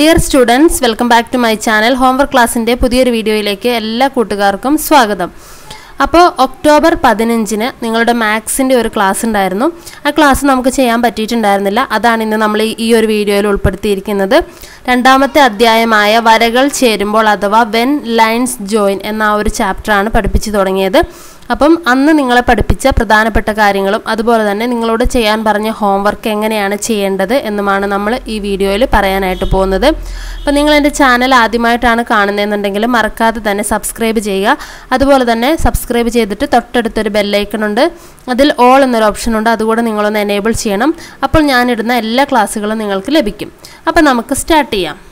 Dear students welcome back to my channel homework ക്ലാസ്സിന്റെ പുതിയൊരു വീഡിയോയിലേക്ക് എല്ലാ കൂട്ടുകാർക്കും സ്വാഗതം. അപ്പോൾ ഒക്ടോബർ പതിനഞ്ചിന് നിങ്ങളുടെ മാത്സിന്റെ ഒരു ക്ലാസ് ഉണ്ടായിരുന്നു. ആ ക്ലാസ് നമുക്ക് ചെയ്യാൻ പറ്റിയിട്ടുണ്ടായിരുന്നില്ല. അതാണ് ഇന്ന് നമ്മൾ ഈ- ഒരു വീഡിയോയിൽ ഉൾപ്പെടുത്തിയിരിക്കുന്നത്. രണ്ടാമത്തെ അധ്യായമായ വരകൾ ചേരുമ്പോൾ അഥവാ വെൻ ലൈൻസ് ജോയിൻ എന്ന ഒരു ചാപ്റ്ററാണ് പഠിപ്പിച്ചു തുടങ്ങിയത്. അപ്പം അന്ന് നിങ്ങളെ പഠിപ്പിച്ച പ്രധാനപ്പെട്ട കാര്യങ്ങളും അതുപോലെ തന്നെ നിങ്ങളോട് ചെയ്യാൻ പറഞ്ഞ ഹോംവർക്ക് എങ്ങനെയാണ് ചെയ്യേണ്ടത് എന്നുമാണ് നമ്മൾ ഈ വീഡിയോയിൽ പറയാനായിട്ട് പോകുന്നത്. അപ്പം നിങ്ങൾ എന്റെ ചാനൽ ആദ്യമായിട്ടാണ് കാണുന്നതെന്നുണ്ടെങ്കിൽ മറക്കാതെ തന്നെ സബ്സ്ക്രൈബ് ചെയ്യുക. അതുപോലെ തന്നെ സബ്സ്ക്രൈബ് ചെയ്തിട്ട് തൊട്ടടുത്തൊരു ബെല്ലൈക്കൺ ഉണ്ട്. അതിൽ ഓൾ എന്നൊരു ഓപ്ഷൻ ഉണ്ട്. അതുകൂടെ നിങ്ങളൊന്ന് എനേബിൾ ചെയ്യണം. അപ്പോൾ ഞാനിടുന്ന എല്ലാ ക്ലാസ്സുകളും നിങ്ങൾക്ക് ലഭിക്കും. അപ്പം നമുക്ക് സ്റ്റാർട്ട് ചെയ്യാം.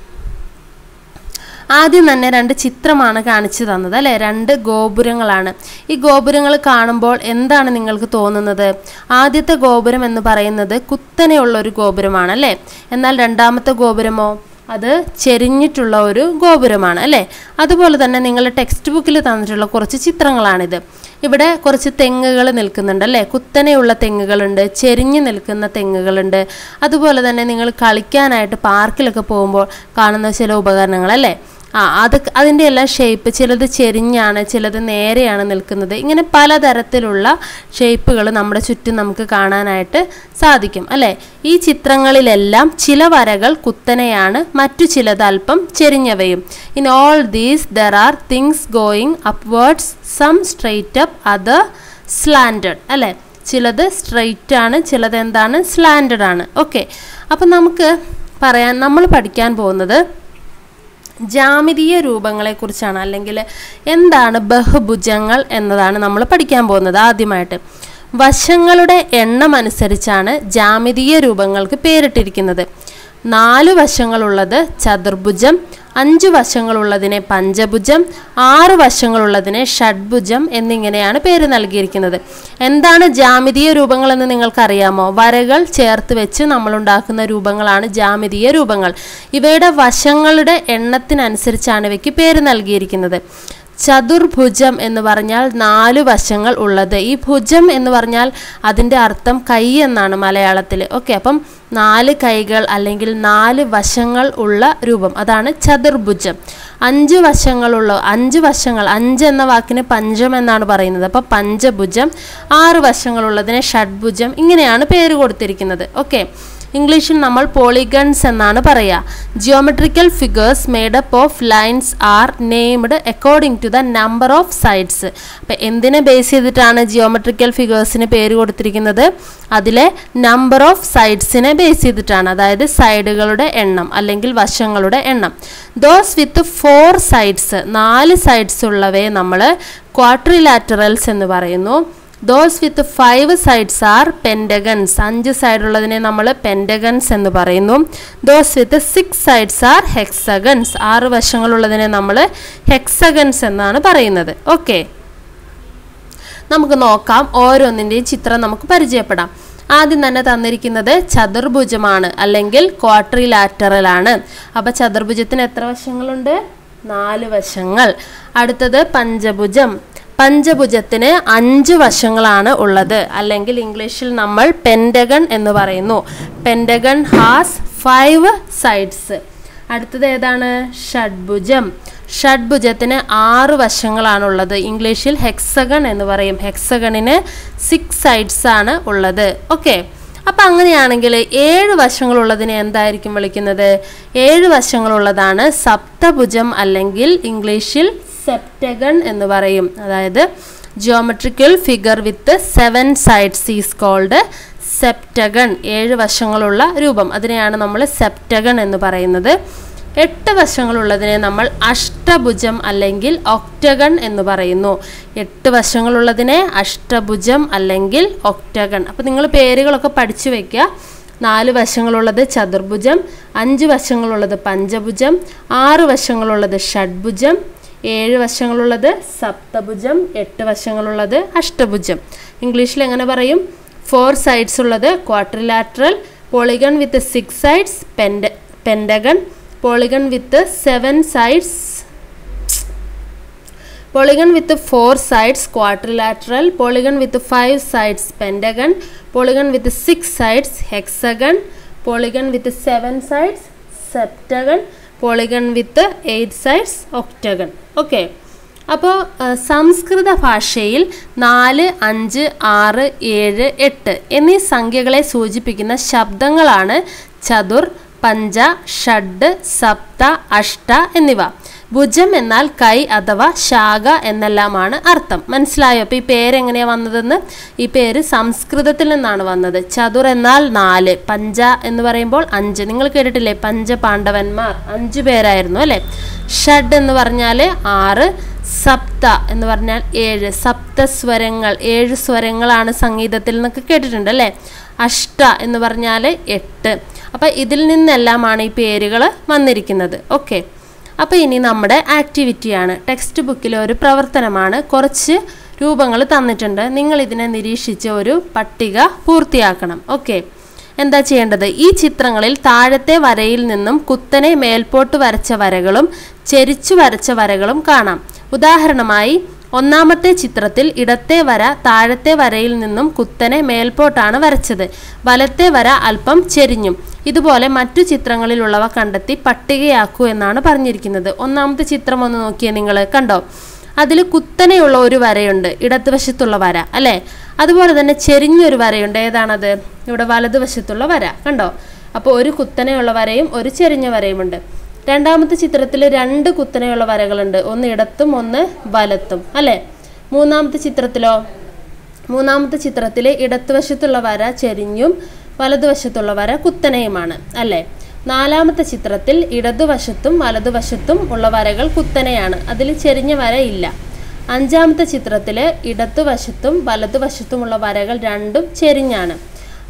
ആദ്യം തന്നെ രണ്ട് ചിത്രമാണ് കാണിച്ചു തന്നത് അല്ലേ? രണ്ട് ഗോപുരങ്ങളാണ്. ഈ ഗോപുരങ്ങൾ കാണുമ്പോൾ എന്താണ് നിങ്ങൾക്ക് തോന്നുന്നത്? ആദ്യത്തെ ഗോപുരം എന്ന് പറയുന്നത് കുത്തനെയുള്ള ഒരു ഗോപുരമാണ് അല്ലേ? എന്നാൽ രണ്ടാമത്തെ ഗോപുരമോ? അത് ചെരിഞ്ഞിട്ടുള്ള ഒരു ഗോപുരമാണ് അല്ലേ? അതുപോലെ തന്നെ നിങ്ങളുടെ ടെക്സ്റ്റ് ബുക്കിൽ തന്നിട്ടുള്ള കുറച്ച് ചിത്രങ്ങളാണിത്. ഇവിടെ കുറച്ച് തെങ്ങുകൾ നിൽക്കുന്നുണ്ട് അല്ലേ? കുത്തനെയുള്ള തെങ്ങുകളുണ്ട് ചെരിഞ്ഞ് നിൽക്കുന്ന തെങ്ങുകളുണ്ട്. അതുപോലെ തന്നെ നിങ്ങൾ കളിക്കാനായിട്ട് പാർക്കിലൊക്കെ പോകുമ്പോൾ കാണുന്ന ചില ഉപകരണങ്ങൾ അല്ലേ? ആ അത് അതിന്റെ എല്ലാം ഷേപ്പ് ചിലത് ചെരിഞ്ഞാണ് ചിലത് നേരെയാണ് നിൽക്കുന്നത്. ഇങ്ങനെ പലതരത്തിലുള്ള ഷേപ്പുകൾ നമ്മുടെ ചുറ്റും നമുക്ക് കാണാനായിട്ട് സാധിക്കും അല്ലേ? ഈ ചിത്രങ്ങളിലെല്ലാം ചില വരകൾ കുത്തനെയാണ് മറ്റു ചിലത് അല്പം ചെരിഞ്ഞവയും. In all these there are things going upwards some straight up other slanted അല്ലേ? ചിലത് സ്ട്രെയിറ്റ് ആണ് ചിലത് എന്താണ്? സ്ലാൻഡഡ് ആണ്. ഓക്കെ അപ്പം നമുക്ക് പറയാൻ നമ്മൾ പഠിക്കാൻ പോകുന്നത് ജാമിതീയ രൂപങ്ങളെക്കുറിച്ചാണ് അല്ലെങ്കിൽ എന്താണ് ബഹുഭുജങ്ങൾ എന്നതാണ് നമ്മൾ പഠിക്കാൻ പോകുന്നത് ആദ്യമായിട്ട്. വശങ്ങളുടെ എണ്ണം അനുസരിച്ചാണ് ജാമിതീയ രൂപങ്ങൾക്ക് പേരിട്ടിരിക്കുന്നത്. നാല് വശങ്ങളുള്ളത് ചതുർഭുജം അഞ്ച് വശങ്ങളുള്ളതിനെ പഞ്ചഭുജം ആറ് വശങ്ങളുള്ളതിനെ ഷഡ്ഭുജം എന്നിങ്ങനെയാണ് പേര് നൽകിയിരിക്കുന്നത്. എന്താണ് ജാമിതീയ രൂപങ്ങൾ എന്ന് നിങ്ങൾക്കറിയാമോ? വരകൾ ചേർത്ത് വെച്ച് നമ്മളുണ്ടാക്കുന്ന രൂപങ്ങളാണ് ജാമിതീയ രൂപങ്ങൾ. ഇവയുടെ വശങ്ങളുടെ എണ്ണത്തിനനുസരിച്ചാണ് ഇവയ്ക്ക് പേര് നൽകിയിരിക്കുന്നത്. ചതുർഭുജം എന്ന് പറഞ്ഞാൽ നാല് വശങ്ങൾ ഉള്ളത്. ഈ ഭുജം എന്ന് പറഞ്ഞാൽ അതിന്റെ അർത്ഥം കൈ എന്നാണ് മലയാളത്തിൽ. ഓക്കെ അപ്പം നാല് കൈകൾ അല്ലെങ്കിൽ നാല് വശങ്ങൾ ഉള്ള രൂപം. അതാണ് ചതുർഭുജം. അഞ്ച് വശങ്ങളുള്ള അഞ്ച് വശങ്ങൾ അഞ്ച് എന്ന വാക്കിന് പഞ്ചം എന്നാണ് പറയുന്നത്. അപ്പോൾ പഞ്ചഭുജം ആറ് വശങ്ങളുള്ളതിനെ ഷഡ്ഭുജം ഇങ്ങനെയാണ് പേര് കൊടുത്തിരിക്കുന്നത്. ഓക്കെ. ഇംഗ്ലീഷിൽ നമ്മൾ പോളിഗൺസ് എന്നാണ് പറയുക geometrical figures made up of lines are named according to the number of sides അപ്പം എന്തിനെ ബേസ് ചെയ്തിട്ടാണ് ജിയോമെട്രിക്കൽ ഫിഗേഴ്സിന് പേര് കൊടുത്തിരിക്കുന്നത്? അതിലെ നമ്പർ ഓഫ് സൈഡ്സിനെ ബേസ് ചെയ്തിട്ടാണ്. അതായത് സൈഡുകളുടെ എണ്ണം അല്ലെങ്കിൽ വശങ്ങളുടെ എണ്ണം. ദോസ് വിത്ത് ഫോർ സൈഡ്സ് നാല് സൈഡ്സ് ഉള്ളവയെ നമ്മൾ ക്വാട്രിലാറ്ററൽസ് എന്ന് പറയുന്നു. Those with five sides are pentagons അഞ്ച് സൈഡുള്ളതിനെ നമ്മൾ പെൻഡഗൺസ് എന്ന് പറയുന്നു. Those with six sides are hexagons ആറ് വശങ്ങളുള്ളതിനെ നമ്മൾ ഹെക്സഗൺസ് എന്നാണ് പറയുന്നത്. ഓക്കെ നമുക്ക് നോക്കാം. ഓരോന്നിന്റെയും ചിത്രം നമുക്ക് പരിചയപ്പെടാം. ആദ്യം തന്നെ തന്നിരിക്കുന്നത് ചതുർഭുജമാണ്. അല്ലെങ്കിൽ ക്വാട്രിലാറ്ററൽ ആണ്. അപ്പോൾ ചതുർഭുജത്തിന് എത്ര വശങ്ങളുണ്ട്? നാല് വശങ്ങൾ. അടുത്തത് പഞ്ചഭുജം. പഞ്ചഭുജത്തിന് അഞ്ച് വശങ്ങളാണ് ഉള്ളത്. അല്ലെങ്കിൽ ഇംഗ്ലീഷിൽ നമ്മൾ പെൻഡഗൺ എന്ന് പറയുന്നു. പെൻഡഗൺ ഹാസ് ഫൈവ് സൈഡ്സ് അടുത്തത് ഏതാണ്? ഷഡ്ഭുജം. ഷഡ്ഭുജത്തിന് ആറ് വശങ്ങളാണുള്ളത് ഇംഗ്ലീഷിൽ ഹെക്സഗൺ എന്ന് പറയും. ഹെക്സഗണിന് സിക്സ് സൈഡ്സ് ആണ് ഉള്ളത്. ഓക്കെ അപ്പം അങ്ങനെയാണെങ്കിൽ ഏഴ് വശങ്ങളുള്ളതിനെ എന്തായിരിക്കും വിളിക്കുന്നത്? ഏഴ് വശങ്ങളുള്ളതാണ് സപ്തഭുജം അല്ലെങ്കിൽ ഇംഗ്ലീഷിൽ സെപ്റ്റഗൺ എന്ന് പറയും. അതായത് geometrical figure with seven sides is called septagon ഏഴ് വശങ്ങളുള്ള രൂപം. അതിനെയാണ് നമ്മൾ സെപ്റ്റഗൺ എന്ന് പറയുന്നത്. എട്ട് വശങ്ങളുള്ളതിനെ നമ്മൾ അഷ്ടഭുജം അല്ലെങ്കിൽ ഒക്ടഗൺ എന്ന് പറയുന്നു. എട്ട് വശങ്ങളുള്ളതിനെ അഷ്ടഭുജം അല്ലെങ്കിൽ ഒക്ടഗൺ അപ്പോൾ നിങ്ങൾ പേരുകളൊക്കെ പഠിച്ചു വയ്ക്കുക നാല് വശങ്ങളുള്ളത് ചതുർഭുജം അഞ്ച് വശങ്ങളുള്ളത് പഞ്ചഭുജം ആറ് വശങ്ങളുള്ളത് ഷഡ്ഭുജം ഏഴ് വശങ്ങളുള്ളത് സപ്തഭുജം എട്ട് വശങ്ങളുള്ളത് അഷ്ടഭുജം. ഇംഗ്ലീഷിൽ എങ്ങനെ പറയും? ഫോർ സൈഡ്സ് ഉള്ളത് quadrilateral polygon with six sides penta pentagon polygon with seven sides polygon with four sides quadrilateral polygon with five sides pentagon polygon with six sides hexagon polygon with seven sides septagon polygon with eight sides octagon. Okay. അപ്പോൾ സംസ്കൃത ഭാഷയിൽ നാല് അഞ്ച് ആറ് ഏഴ് എട്ട് എന്നീ സംഖ്യകളെ സൂചിപ്പിക്കുന്ന ശബ്ദങ്ങളാണ് ചതുർ പഞ്ച ഷഡ് സപ്ത അഷ്ട എന്നിവ. ഭുജം എന്നാൽ കൈ അഥവാ ശാഖ എന്നെല്ലാമാണ് അർത്ഥം. മനസ്സിലായോ? അപ്പോൾ ഈ എങ്ങനെയാ വന്നതെന്ന്? ഈ പേര് സംസ്കൃതത്തിൽ നിന്നാണ് വന്നത്. ചതുർ എന്നാൽ നാല് പഞ്ച എന്ന് പറയുമ്പോൾ അഞ്ച്. നിങ്ങൾ കേട്ടിട്ടില്ലേ? പഞ്ച പാണ്ഡവന്മാർ. അഞ്ച് പേരായിരുന്നു അല്ലേ? ഷഡ് എന്ന് പറഞ്ഞാൽ ആറ് സപ്ത എന്ന് പറഞ്ഞാൽ ഏഴ്. സപ്തസ്വരങ്ങൾ ഏഴ് സ്വരങ്ങളാണ് സംഗീതത്തിൽ നിന്നൊക്കെ കേട്ടിട്ടുണ്ട് അല്ലേ? അഷ്ട എന്ന് പറഞ്ഞാൽ എട്ട്. അപ്പം ഇതിൽ നിന്നെല്ലാമാണ് ഈ പേരുകൾ വന്നിരിക്കുന്നത്. ഓക്കെ. അപ്പോൾ ഇനി നമ്മുടെ ആക്ടിവിറ്റിയാണ് ടെക്സ്റ്റ് ബുക്കിലെ ഒരു പ്രവർത്തനമാണ്. കുറച്ച് രൂപങ്ങൾ തന്നിട്ടുണ്ട്. നിങ്ങൾ ഇതിനെ നിരീക്ഷിച്ച് ഒരു പട്ടിക പൂർത്തിയാക്കണം. ഓക്കെ എന്താ ചെയ്യേണ്ടത്? ഈ ചിത്രങ്ങളിൽ താഴത്തെ വരയിൽ നിന്നും കുത്തനെ മേൽപോട്ട് വരച്ച വരകളും ചെരിച്ചു വരച്ച വരകളും കാണാം. ഉദാഹരണമായി ഒന്നാമത്തെ ചിത്രത്തിൽ ഇടത്തെ വര താഴത്തെ വരയിൽ നിന്നും കുത്തനെ മേൽപോട്ടാണ് വരച്ചത്. വലത്തെ വര അല്പം ചെരിഞ്ഞും. ഇതുപോലെ മറ്റു ചിത്രങ്ങളിലുള്ളവ കണ്ടെത്തി പട്ടികയാക്കൂ എന്നാണ് പറഞ്ഞിരിക്കുന്നത്. ഒന്നാമത്തെ ചിത്രം ഒന്ന് നോക്കിയേ നിങ്ങൾ കണ്ടോ? അതിൽ കുത്തനെയുള്ള ഒരു വരയുണ്ട്. ഇടതുവശത്തുള്ള വര അല്ലേ? അതുപോലെ തന്നെ ചെരിഞ്ഞൊരു വരയുണ്ട്. ഏതാണത്? ഇവിടെ വലതുവശത്തുള്ള വര കണ്ടോ? അപ്പോൾ ഒരു കുത്തനെയുള്ള വരയും ഒരു ചെരിഞ്ഞ വരയുമുണ്ട്. രണ്ടാമത്തെ ചിത്രത്തിൽ രണ്ട് കുത്തനെയുള്ള വരകളുണ്ട്. ഒന്ന് ഇടത്തും ഒന്ന് വലത്തും. അല്ലേ? മൂന്നാമത്തെ ചിത്രത്തിലോ? മൂന്നാമത്തെ ചിത്രത്തിൽ ഇടത്തുവശത്തുള്ള വര ചെരിഞ്ഞും വലതുവശത്തുള്ള വര കുത്തനെയുമാണ്. അല്ലേ? നാലാമത്തെ ചിത്രത്തിൽ ഇടതുവശത്തും വലതുവശത്തും ഉള്ള വരകൾ കുത്തനെയാണ്. അതിൽ ചെരിഞ്ഞ വര ഇല്ല. അഞ്ചാമത്തെ ചിത്രത്തിൽ ഇടതുവശത്തും വലതുവശത്തുമുള്ള വരകൾ രണ്ടും ചെരിഞ്ഞാണ്.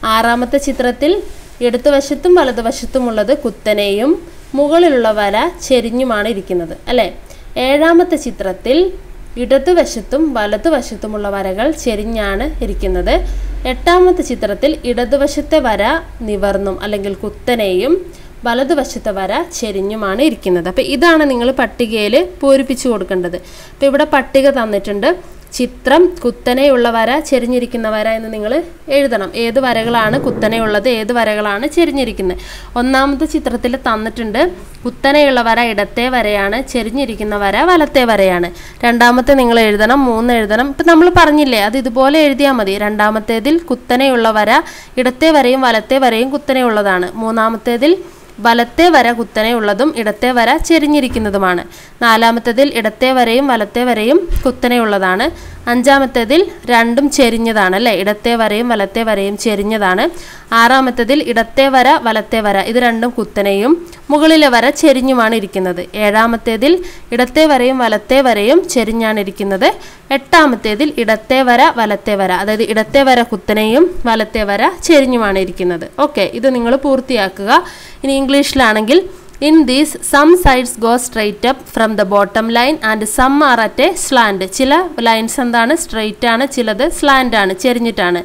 ആറാമത്തെ ചിത്രത്തിൽ ഇടതുവശത്തും വലതുവശത്തുമുള്ളത് കുത്തനെയും മുകളിലുള്ള വര ചെരിഞ്ഞുമാണ് ഇരിക്കുന്നത് അല്ലേ? ഏഴാമത്തെ ചിത്രത്തിൽ ഇടതുവശത്തും വലതുവശത്തുമുള്ള വരകൾ ചെരിഞ്ഞാണ് ഇരിക്കുന്നത്. എട്ടാമത്തെ ചിത്രത്തിൽ ഇടതുവശത്തെ വര നിവർന്നും അല്ലെങ്കിൽ കുത്തനെയും വലതുവശത്തെ വര ചെരിഞ്ഞുമാണ് ഇരിക്കുന്നത്. അപ്പോൾ ഇതാണ് നിങ്ങൾ പട്ടികയിൽ പൂരിപ്പിച്ചു കൊടുക്കേണ്ടത്. അപ്പോൾ ഇവിടെ പട്ടിക തന്നിട്ടുണ്ട്. ചിത്രം കുത്തനെയുള്ള വര ചെരിഞ്ഞിരിക്കുന്ന വര എന്ന് നിങ്ങൾ എഴുതണം. ഏത് വരകളാണ് കുത്തനെയുള്ളത് ഏത് വരകളാണ് ചെരിഞ്ഞിരിക്കുന്നത്. ഒന്നാമത്തെ ചിത്രത്തിൽ തന്നിട്ടുണ്ട് കുത്തനെയുള്ള വര ഇടത്തെ വരയാണ് ചെരിഞ്ഞിരിക്കുന്ന വര വലത്തെ വരയാണ്. രണ്ടാമത്തെ നിങ്ങൾ എഴുതണം മൂന്ന് എഴുതണം. ഇപ്പം നമ്മൾ പറഞ്ഞില്ലേ അത് ഇതുപോലെ എഴുതിയാൽ മതി. രണ്ടാമത്തേതിൽ കുത്തനെയുള്ള വര ഇടത്തെ വരയും വലത്തെ വരയും കുത്തനെയുള്ളതാണ്. മൂന്നാമത്തേതിൽ വലത്തെ വര കുത്തനെയുള്ളതും ഇടത്തെ വര ചെരിഞ്ഞിരിക്കുന്നതുമാണ്. നാലാമത്തേതിൽ ഇടത്തെ വരയും വലത്തെ വരയും കുത്തനെയുള്ളതാണ് അഞ്ചാമത്തേതിൽ രണ്ടും ചെരിഞ്ഞതാണ് അല്ലേ? ഇടത്തെ വരയും വലത്തെ വരയും ചെരിഞ്ഞതാണ്. ആറാമത്തേതിൽ ഇടത്തെ വര വലത്തെ വര ഇത് രണ്ടും കുത്തനെയും മുകളിലെ വര ചെരിഞ്ഞുമാണ് ഇരിക്കുന്നത്. ഏഴാമത്തേതിൽ ഇടത്തെ വരയും വലത്തെ വരയും ചെരിഞ്ഞാണ് ഇരിക്കുന്നത്. എട്ടാമത്തേതിൽ ഇടത്തെ വര വലത്തെ വര അതായത് ഇടത്തെ വര കുത്തനെയും വലത്തെ വര ചെരിഞ്ഞുമാണ് ഇരിക്കുന്നത്. ഓക്കെ ഇത് നിങ്ങൾ പൂർത്തിയാക്കുക. ഇനി ഇംഗ്ലീഷിലാണെങ്കിൽ in these some sides go straight up from the bottom line and some are at a slant ചില ലൈൻസ് എന്താണ്? സ്ട്രൈറ്റ് ആണ് ചിലത് സ്ലാൻഡ് ആണ് ചെരിഞ്ഞിട്ടാണ്.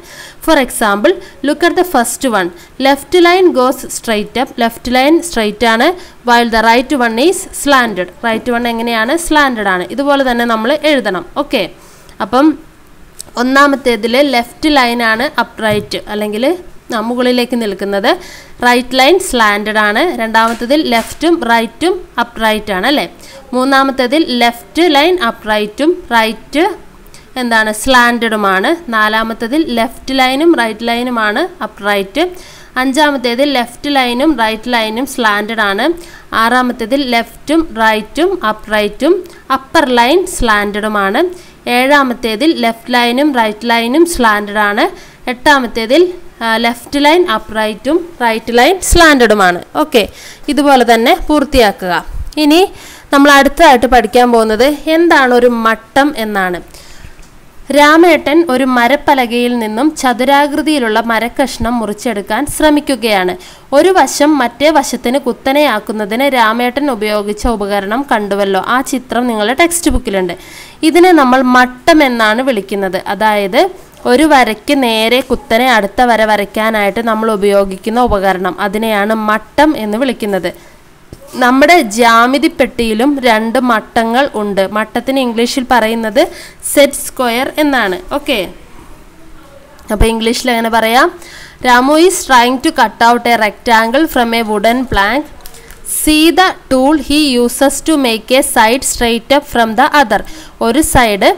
For example look at the first one left line goes straight up left line straight ആണ് while the right one is slanted right one എങ്ങനെയാണ്? Slanted ആണ്. ഇതുപോലെ തന്നെ നമ്മൾ എഴുതണം. ഓക്കെ അപ്പം ഒന്നാമത്തേതിൽ ലെഫ്റ്റ് ലൈനാണ് അപ്റൈറ്റ് അല്ലെങ്കിൽ മുകളിലേക്ക് നിൽക്കുന്നത് റൈറ്റ് ലൈൻ സ്ലാൻഡഡ് ആണ്. രണ്ടാമത്തതിൽ ലെഫ്റ്റും റൈറ്റും അപ്റൈറ്റ് ആണ് അല്ലേ? മൂന്നാമത്തതിൽ ലെഫ്റ്റ് ലൈൻ അപ്റൈറ്റും റൈറ്റ് എന്താണ്? സ്ലാൻഡഡുമാണ് നാലാമത്തതിൽ ലെഫ്റ്റ് ലൈനും റൈറ്റ് ലൈനുമാണ് അപ്റൈറ്റ് അഞ്ചാമത്തേത് ലെഫ്റ്റ് ലൈനും റൈറ്റ് ലൈനും സ്ലാൻഡഡ് ആണ്. ആറാമത്തേതിൽ ലെഫ്റ്റും റൈറ്റും അപ്റൈറ്റും അപ്പർ ലൈൻ സ്ലാൻഡഡുമാണ് ഏഴാമത്തേതിൽ ലെഫ്റ്റ് ലൈനും റൈറ്റ് ലൈനും സ്ലാൻഡഡ് ആണ്. എട്ടാമത്തേതിൽ ലെഫ്റ്റ് ലൈൻ അപ്രൈറ്റും റൈറ്റ് ലൈൻ സ്ലാൻഡഡുമാണ് ഓക്കെ ഇതുപോലെ തന്നെ പൂർത്തിയാക്കുക. ഇനി നമ്മൾ അടുത്തതായിട്ട് പഠിക്കാൻ പോകുന്നത് എന്താണ് ഒരു മട്ടം എന്നാണ്. രാമേട്ടൻ ഒരു മരപ്പലകയിൽ നിന്നും ചതുരാകൃതിയിലുള്ള മരക്കഷ്ണം മുറിച്ചെടുക്കാൻ ശ്രമിക്കുകയാണ്. ഒരു വശം മറ്റേ വശത്തിന് കുത്തനെയാക്കുന്നതിന് രാമേട്ടൻ ഉപയോഗിച്ച ഉപകരണം കണ്ടുവല്ലോ. ആ ചിത്രം നിങ്ങളുടെ ടെക്സ്റ്റ് ബുക്കിലുണ്ട് ഇതിനെ നമ്മൾ മട്ടം എന്നാണ് വിളിക്കുന്നത്. അതായത് ഒരു വരയ്ക്ക് നേരെ കുത്തനെ അടുത്ത വര വരയ്ക്കാനായിട്ട് നമ്മൾ ഉപയോഗിക്കുന്ന ഉപകരണം. അതിനെയാണ് മട്ടം എന്ന് വിളിക്കുന്നത്. നമ്മുടെ ജാമിതി പെട്ടിയിലും രണ്ട് മട്ടങ്ങൾ ഉണ്ട്. മട്ടത്തിന് ഇംഗ്ലീഷിൽ പറയുന്നത് സെറ്റ് സ്ക്വയർ എന്നാണ്. ഓക്കെ അപ്പോൾ ഇംഗ്ലീഷിൽ അങ്ങനെ പറയാം? Ramu is trying to cut out a rectangle from a wooden plank see the tool he uses to make a side straight up from the other ഒരു സൈഡ്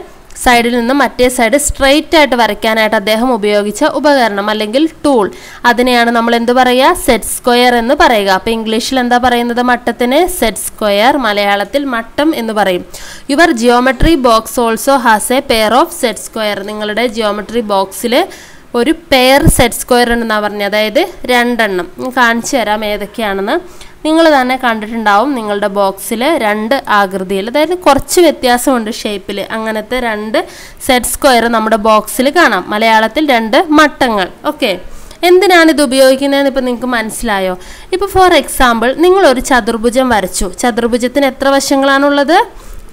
സൈഡിൽ നിന്ന് മറ്റേ സൈഡ് സ്ട്രെയിറ്റ് ആയിട്ട് വരയ്ക്കാനായിട്ട് അദ്ദേഹം ഉപയോഗിച്ച ഉപകരണം അല്ലെങ്കിൽ ടൂൾ അതിനെയാണ് നമ്മൾ എന്ത് പറയുക? സെറ്റ് സ്ക്വയർ എന്ന് പറയുക. അപ്പോൾ ഇംഗ്ലീഷിൽ എന്താ പറയുന്നത്? മട്ടത്തിന് സെറ്റ് സ്ക്വയർ മലയാളത്തിൽ മട്ടം എന്ന് പറയും. Your geometry box also has a pair of set square നിങ്ങളുടെ ജിയോമെട്രി ബോക്സിൽ ഒരു പെയർ സെറ്റ് സ്ക്വയർ ഉണ്ടെന്നാണ് പറഞ്ഞത് അതായത് രണ്ടെണ്ണം. കാണിച്ചു തരാം ഏതൊക്കെയാണെന്ന്. നിങ്ങൾ തന്നെ കണ്ടിട്ടുണ്ടാവും നിങ്ങളുടെ ബോക്സിൽ രണ്ട് ആകൃതിയിൽ. അതായത് കുറച്ച് വ്യത്യാസമുണ്ട് ഷേപ്പിൽ അങ്ങനത്തെ രണ്ട് സെറ്റ് സ്ക്വയർ നമ്മുടെ ബോക്സിൽ കാണാം. മലയാളത്തിൽ രണ്ട് മട്ടങ്ങൾ. ഓക്കെ എന്തിനാണ് ഇത് ഉപയോഗിക്കുന്നതെന്ന് ഇപ്പം നിങ്ങൾക്ക് മനസ്സിലായോ? ഇപ്പോൾ ഫോർ എക്സാമ്പിൾ നിങ്ങളൊരു ചതുർഭുജം വരച്ചു. ചതുർഭുജത്തിന് എത്ര വശങ്ങളാണുള്ളത്?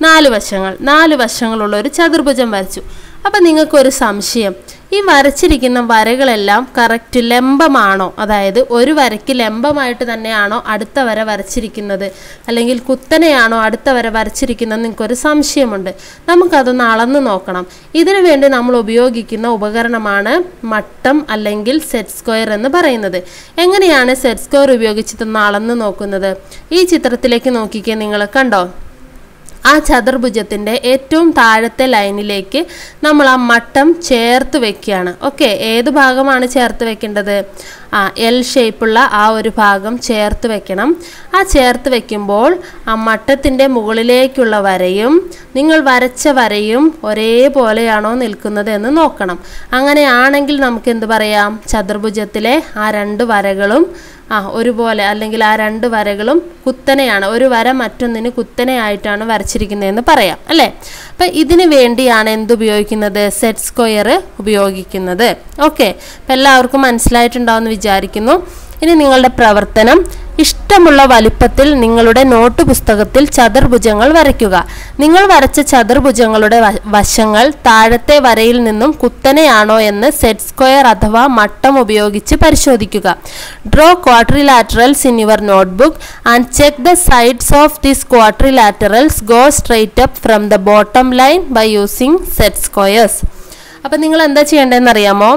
നാല് വശങ്ങൾ. നാല് വശങ്ങളുള്ള ഒരു ചതുർഭുജം വരച്ചു. അപ്പം നിങ്ങൾക്കൊരു സംശയം. ഈ വരച്ചിരിക്കുന്ന വരകളെല്ലാം കറക്റ്റ് ലംബമാണോ? അതായത് ഒരു വരയ്ക്ക് ലംബമായിട്ട് തന്നെയാണോ അടുത്ത വര വരച്ചിരിക്കുന്നത്? അല്ലെങ്കിൽ കുത്തനെയാണോ അടുത്ത വര വരച്ചിരിക്കുന്നത് നിങ്ങൾക്കൊരു സംശയമുണ്ട്. നമുക്കതൊന്ന് അളന്ന് നോക്കണം. ഇതിനു വേണ്ടി നമ്മൾ ഉപയോഗിക്കുന്ന ഉപകരണമാണ് മട്ടം അല്ലെങ്കിൽ സെറ്റ് സ്ക്വയർ എന്ന് പറയുന്നത്. എങ്ങനെയാണ് സെറ്റ് സ്ക്വയർ ഉപയോഗിച്ചിട്ടൊന്ന് അളന്ന് നോക്കുന്നത്? ഈ ചിത്രത്തിലേക്ക് നോക്കിക്കേ നിങ്ങൾ കണ്ടോ? ആ ചതുർഭുജത്തിന്റെ ഏറ്റവും താഴത്തെ ലൈനിലേക്ക് നമ്മൾ ആ മട്ടം ചേർത്ത് വെക്കുകയാണ്. ഓക്കെ ഏത് ഭാഗമാണ് ചേർത്ത് വെക്കേണ്ടത്? എൽ ഷേപ്പുള്ള ആ ഒരു ഭാഗം ചേർത്ത് വെക്കണം. ആ ചേർത്ത് വെക്കുമ്പോൾ ആ മട്ടത്തിന്റെ മുകളിലേക്കുള്ള വരയും നിങ്ങൾ വരച്ച വരയും ഒരേപോലെയാണോ നിൽക്കുന്നത് എന്ന് നോക്കണം അങ്ങനെയാണെങ്കിൽ നമുക്ക് എന്ത് പറയാം? ചതുർഭുജത്തിലെ ആ രണ്ട് വരകളും ആ ഒരുപോലെ അല്ലെങ്കിൽ ആ രണ്ട് വരകളും കുത്തനെയാണ്. ഒരു വര മറ്റൊന്നിന് കുത്തനെയായിട്ടാണ് വരച്ചിരിക്കുന്നതെന്ന് പറയാം അല്ലേ? അപ്പം ഇതിന് വേണ്ടിയാണ് എന്ത് ഉപയോഗിക്കുന്നത്? സെറ്റ് സ്ക്വയർ ഉപയോഗിക്കുന്നത്. ഓക്കെ അപ്പം എല്ലാവർക്കും മനസ്സിലായിട്ടുണ്ടാവുമെന്ന് വിചാരിക്കുന്നു. ഇനി നിങ്ങളുടെ പ്രവർത്തനം. ഇഷ്ടമുള്ള വലിപ്പത്തിൽ നിങ്ങളുടെ നോട്ട് പുസ്തകത്തിൽ ചതുർഭുജങ്ങൾ വരയ്ക്കുക. നിങ്ങൾ വരച്ച ചതുർഭുജങ്ങളുടെ വശങ്ങൾ താഴത്തെ വരയിൽ നിന്നും കുത്തനെയാണോ എന്ന് സെറ്റ് സ്ക്വയർ അഥവാ മട്ടം ഉപയോഗിച്ച് പരിശോധിക്കുക. Draw quadrilaterals in your notebook and check the sides of this quadrilaterals go straight up from the bottom line by using set squares അപ്പം നിങ്ങൾ എന്താ ചെയ്യേണ്ടതെന്ന് അറിയാമോ?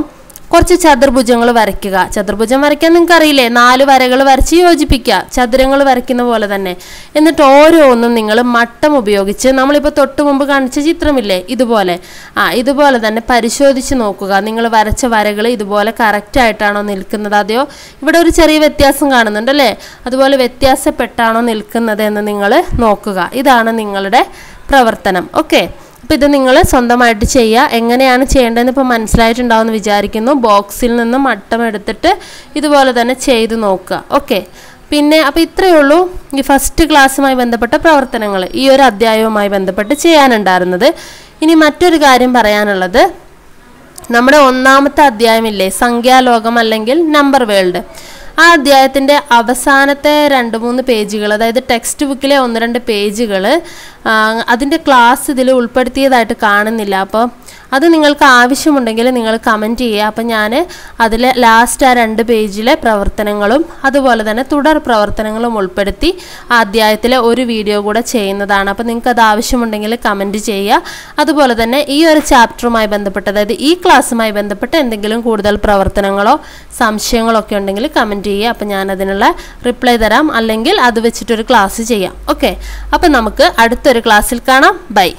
കുറച്ച് ചതുർഭുജങ്ങൾ വരയ്ക്കുക. ചതുർഭുജം വരയ്ക്കാൻ നിങ്ങൾക്ക് അറിയില്ലേ നാല് വരകൾ വരച്ച് യോജിപ്പിക്കുക. ചതുരങ്ങൾ വരയ്ക്കുന്ന പോലെ തന്നെ. എന്നിട്ട് ഓരോന്നും നിങ്ങൾ മട്ടം ഉപയോഗിച്ച് നമ്മളിപ്പോൾ തൊട്ട് മുമ്പ് കാണിച്ച ചിത്രമില്ലേ? ഇതുപോലെ. ആ ഇതുപോലെ തന്നെ പരിശോധിച്ച് നോക്കുക. നിങ്ങൾ വരച്ച വരകൾ ഇതുപോലെ കറക്റ്റ് ആയിട്ടാണോ നിൽക്കുന്നത്? അതെയോ ഇവിടെ ഒരു ചെറിയ വ്യത്യാസം കാണുന്നുണ്ട് അല്ലേ? അതുപോലെ വ്യത്യാസപ്പെട്ടാണോ നിൽക്കുന്നത് എന്ന് നിങ്ങൾ നോക്കുക. ഇതാണ് നിങ്ങളുടെ പ്രവർത്തനം. ഓക്കെ. അപ്പോൾ ഇത് നിങ്ങൾ സ്വന്തമായിട്ട് ചെയ്യുക എങ്ങനെയാണ് ചെയ്യേണ്ടതെന്ന് ഇപ്പോൾ മനസ്സിലായിട്ടുണ്ടാവും എന്ന് വിചാരിക്കുന്നു. ബോക്സിൽ നിന്ന് മട്ടം എടുത്തിട്ട് ഇതുപോലെ തന്നെ ചെയ്ത് നോക്കുക. ഓക്കെ. പിന്നെ അപ്പോൾ ഇത്രയേ ഉള്ളൂ. ഈ ഫസ്റ്റ് ക്ലാസ്സുമായി ബന്ധപ്പെട്ട പ്രവർത്തനങ്ങൾ ഈ ഒരു അധ്യായവുമായി ബന്ധപ്പെട്ട് ചെയ്യാനുണ്ടായിരുന്നത്. ഇനി മറ്റൊരു കാര്യം പറയാനുള്ളത്. നമ്മുടെ ഒന്നാമത്തെ അധ്യായമില്ലേ? സംഖ്യാലോകം അല്ലെങ്കിൽ നമ്പർ വേൾഡ് ആ അധ്യായത്തിന്റെ അവസാനത്തെ രണ്ട് മൂന്ന് പേജുകൾ അതായത് ടെക്സ്റ്റ് ബുക്കിലെ ഒന്ന് രണ്ട് പേജുകൾ അതിന്റെ ക്ലാസ് ഇതിൽ ഉൾപ്പെടുത്തിയതായിട്ട് കാണുന്നില്ല. അപ്പോൾ അത് നിങ്ങൾക്ക് ആവശ്യമുണ്ടെങ്കിൽ നിങ്ങൾ കമന്റ് ചെയ്യുക. അപ്പം ഞാൻ അതിൽ ലാസ്റ്റ് ആ രണ്ട് പേജിലെ പ്രവർത്തനങ്ങളും അതുപോലെ തന്നെ തുടർ പ്രവർത്തനങ്ങളും ഉൾപ്പെടുത്തി അധ്യായത്തിലെ ഒരു വീഡിയോ കൂടെ ചെയ്യുന്നതാണ്. അപ്പം നിങ്ങൾക്ക് അത് ആവശ്യമുണ്ടെങ്കിൽ കമന്റ് ചെയ്യുക. അതുപോലെ തന്നെ ഈ ഒരു ചാപ്റ്ററുമായി ബന്ധപ്പെട്ട് അതായത് ഈ ക്ലാസ്സുമായി ബന്ധപ്പെട്ട് എന്തെങ്കിലും കൂടുതൽ പ്രവർത്തനങ്ങളോ സംശയങ്ങളോ ഒക്കെ ഉണ്ടെങ്കിൽ കമന്റ് ചെയ്യുക. അപ്പം ഞാൻ അതിനുള്ള റിപ്ലൈ തരാം. അല്ലെങ്കിൽ അത് വെച്ചിട്ടൊരു ക്ലാസ് ചെയ്യാം. ഓക്കെ അപ്പം നമുക്ക് അടുത്തൊരു ക്ലാസ്സിൽ കാണാം. ബൈ